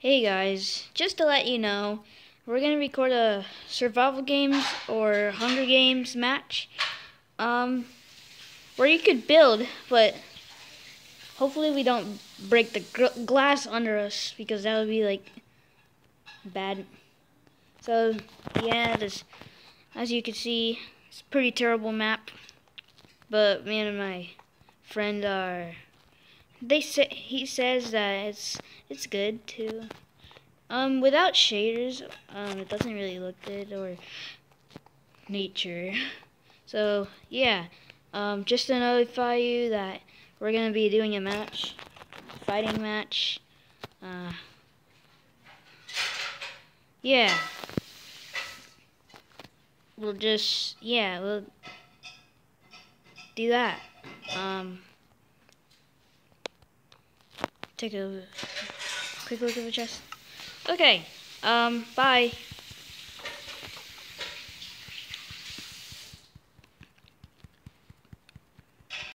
Hey guys, just to let you know, we're gonna record a survival games or Hunger Games match, um, where you could build, but hopefully we don't break the glass under us because that would be like bad. So yeah, this, as you can see, it's a pretty terrible map, but me and my friend are they say he says that it's it's good too. Um, without shaders, um, it doesn't really look good or nature. So yeah, um, just to notify you that we're gonna be doing a match, fighting match. Uh, yeah. We'll just yeah we'll do that. Um take a quick look at the chest. Okay, um, bye.